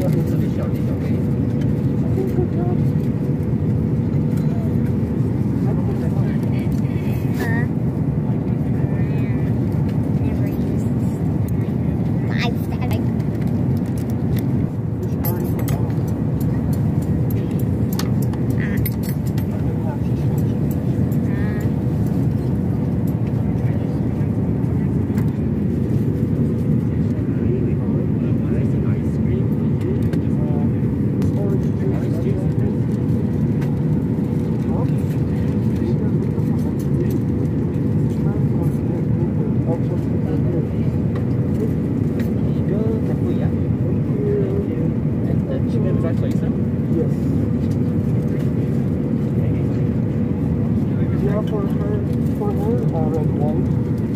要对自己小弟、小妹。turn, her, for uh, red light.